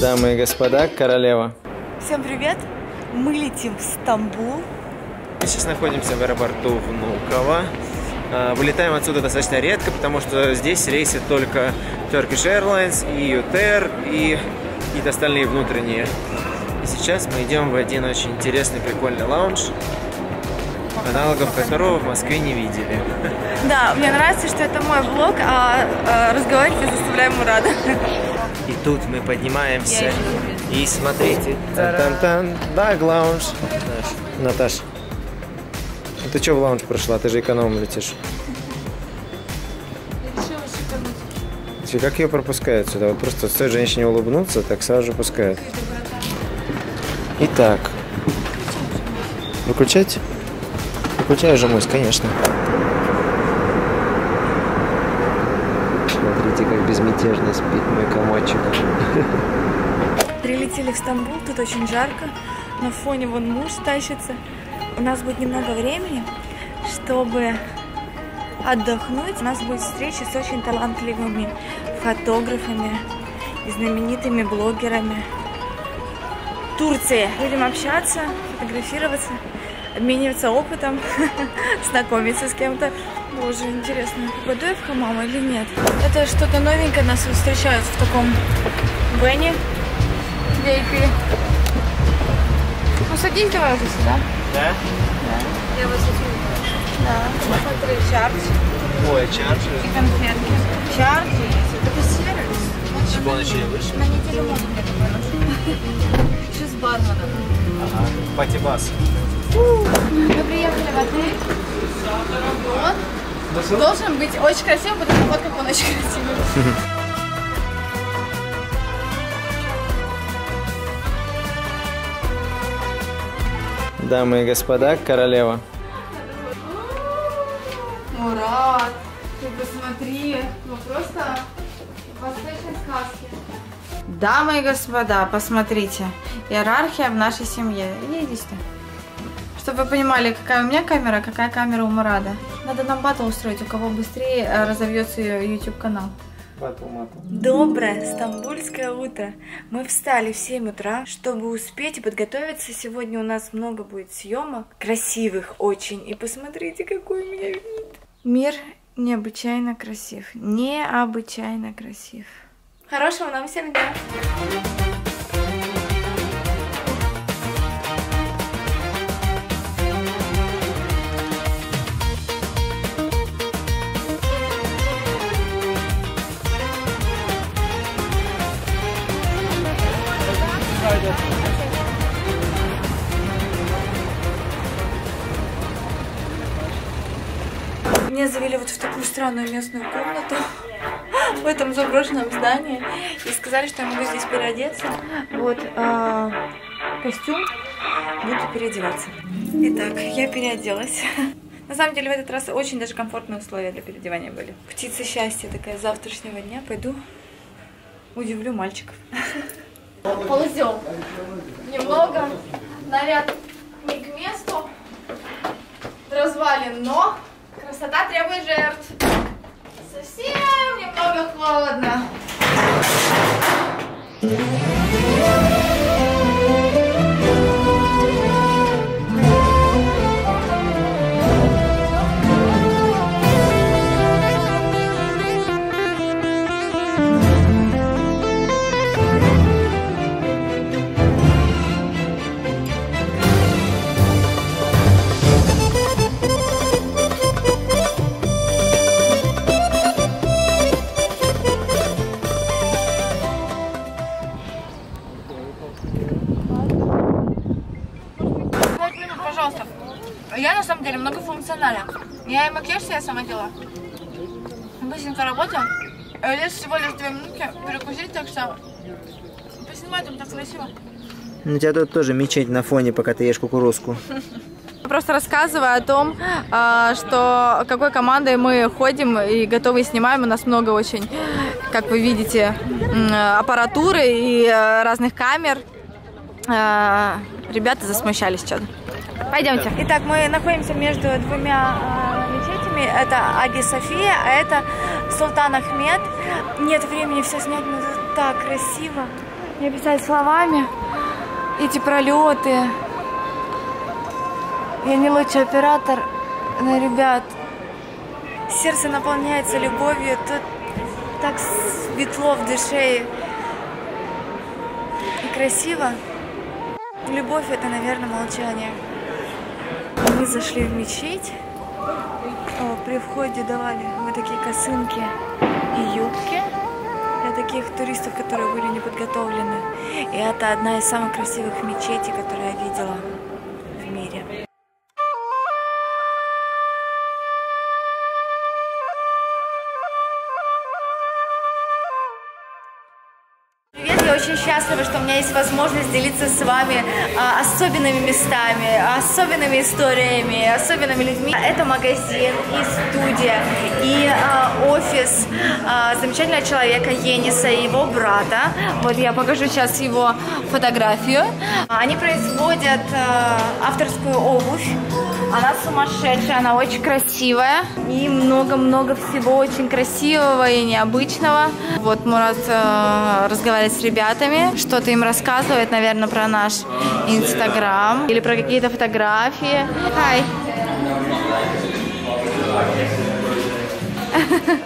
Дамы и господа, королева. Всем привет! Мы летим в Стамбул. Мы сейчас находимся в аэропорту Внуково. А, Вылетаем отсюда достаточно редко, потому что здесь рейсы только Turkish Airlines и UTR и какие-то остальные внутренние. И сейчас мы идем в один очень интересный, прикольный лаунж, аналогов которого в Москве не видели. Да, мне нравится, что это мой влог, а, а разговаривать я заставляю Мурада. И тут мы поднимаемся. И смотрите. Тан-тан-тан. Да, лаунж. Наташ. ну Ты что в лаунж прошла? Ты же эконом летишь. Че, Как ее пропускают сюда? Вот просто стоит женщине улыбнуться, так сразу же пускают. Итак. Выключать? Выключаю же мусь, конечно. Смотрите, как безмятежно спит мой комочек. Прилетели в Стамбул, тут очень жарко. На фоне вон муж тащится. У нас будет немного времени, чтобы отдохнуть. У нас будет встреча с очень талантливыми фотографами и знаменитыми блогерами Турции. Будем общаться, фотографироваться, обмениваться опытом, знакомиться с кем-то. Боже, интересно, я в хамам или нет? Это что-то новенькое нас встречают в таком вене. VIP. Ну садись давай уже сюда. Да? Я вас Да. Смотри, чардж Ой, чарджи. и конфетки. Чардж Это сервис. Чего он еще не вышел? На неделю могут мне такое Еще с барменом. Ага. Патибас. Мы приехали в отель. Вот. Должен быть очень красивый, потому что вот как он очень красивый. Дамы и господа, королева. Мурат, ты посмотри, мы просто восточной сказке. Дамы и господа, посмотрите, иерархия в нашей семье. Иди сюда. Чтобы вы понимали, какая у меня камера, какая камера у Мурада. Надо нам батл устроить, у кого быстрее э, разовьется YouTube канал. Доброе стамбульское утро. Мы встали в 7 утра, чтобы успеть и подготовиться. Сегодня у нас много будет съемок, красивых очень. И посмотрите, какой у меня вид. Мир необычайно красив. Необычайно красив. Хорошего нам всем дня. Меня завели вот в такую странную местную комнату в этом заброшенном здании и сказали, что я могу здесь переодеться. Вот а, костюм, буду переодеваться. Итак, я переоделась. На самом деле в этот раз очень даже комфортные условия для переодевания были. Птица счастья такая завтрашнего дня. Пойду удивлю мальчиков. Ползем. Немного. Наряд не к месту. Развалин, но красота требует жертв. Совсем немного холодно. Пять минут, пожалуйста. Я на самом деле многофункциональна. Я и макияж себе сама делала. Быстренько работаю. Э, Здесь всего лишь две минутки перекусить, так что поснимай там так красиво. У тебя тут тоже мечеть на фоне, пока ты ешь кукурузку. Просто рассказываю о том, а, что какой командой мы ходим и готовы снимаем. У нас много очень, как вы видите, аппаратуры и э, разных камер. А, Ребята засмущались что-то. Пойдемте. Итак, мы находимся между двумя э, мечетями. Это Аги София, а это Султан Ахмед. Нет времени все снять, но тут так красиво. Не описать словами. Эти пролеты. Я не лучший оператор, но, ребят, сердце наполняется любовью. Тут так светло в душе и красиво. Любовь это, наверное, молчание. Мы зашли в мечеть. При входе давали вот такие косынки и юбки для таких туристов, которые были неподготовлены. И это одна из самых красивых мечетей, которые я видела счастлива, что у меня есть возможность делиться с вами а, особенными местами, особенными историями, особенными людьми. Это магазин и студия, и а, офис а, замечательного человека Ениса и его брата. Вот я покажу сейчас его фотографию. Они производят авторскую обувь. Она сумасшедшая, она очень красивая. И много-много всего очень красивого и необычного. Вот Мурат э, разговаривает с ребятами, что-то им рассказывает, наверное, про наш Инстаграм или про какие-то фотографии. Хай.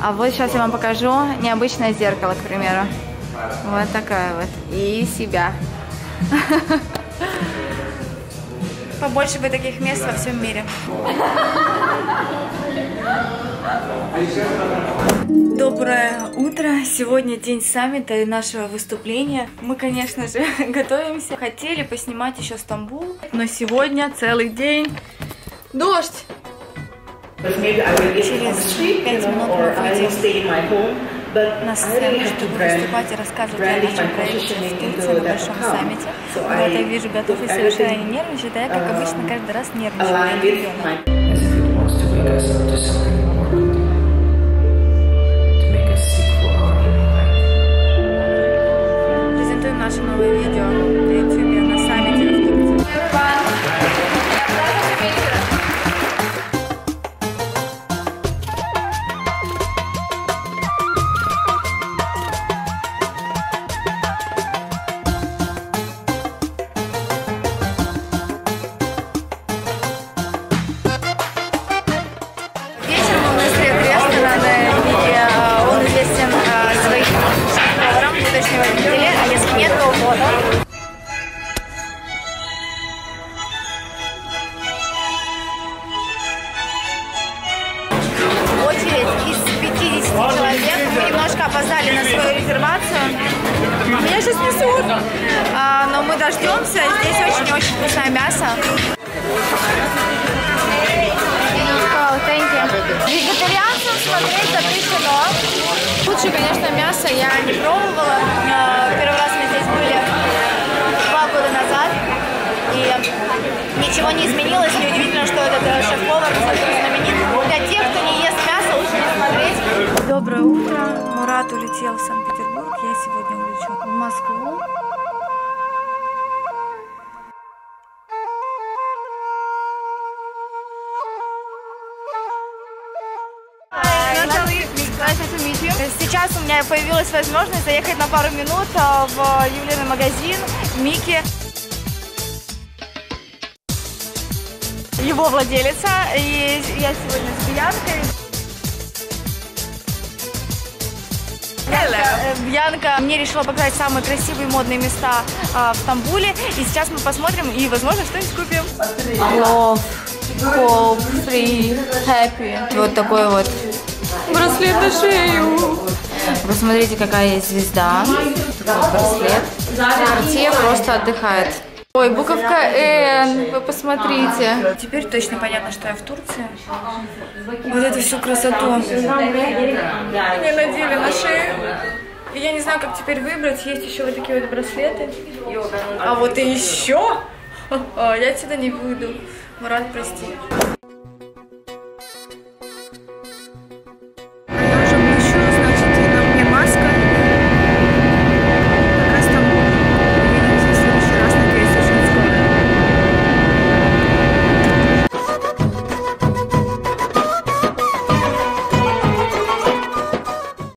А вот сейчас я вам покажу необычное зеркало, к примеру. Вот такая вот. И себя. Побольше бы таких мест во всем мире. Доброе утро! Сегодня день саммита и нашего выступления. Мы, конечно же, готовимся. Хотели поснимать еще Стамбул, но сегодня целый день дождь. Через пять минут мы выйдем на сцену, чтобы выступать и рассказывать о нашем проекте в Турции на большом саммите. Вот я вижу, готов и совершенно не нервничает, а я, как обычно, каждый раз нервничаю. Презентуем наше новое видео на YouTube на саммите в Турции. Очередь из 50 человек. Мы немножко опоздали на свою резервацию. Меня сейчас несут. А, но мы дождемся. Здесь очень-очень вкусное мясо. Вегетарианцам смотреть запрещено. Лучше, конечно, мясо я не пробовала. Не изменилось. Неудивительно, что этот э, шеф-повар знаменит. Для тех, кто не ест мясо, лучше не смотреть. Доброе утро. Мурат улетел в Санкт-Петербург. Я сегодня улечу в Москву. Сейчас у меня появилась возможность заехать на пару минут а, в ювелирный магазин Мики. Его владелица, и я сегодня с Бьянкой. Бьянка, э, Бьянка мне решила показать самые красивые модные места а, в Стамбуле. И сейчас мы посмотрим и, возможно, что-нибудь купим. Love, hope, free, happy. Вот такой вот браслет на шею. Посмотрите, какая есть звезда. Такой браслет. Картье просто отдыхает. Ой, буковка Н, вы посмотрите. Теперь точно понятно, что я в Турции. Вот эту всю красоту. Мне надели на шею. И я не знаю, как теперь выбрать. Есть еще вот такие вот браслеты. А вот и еще. Я отсюда не выйду. Мурат, прости.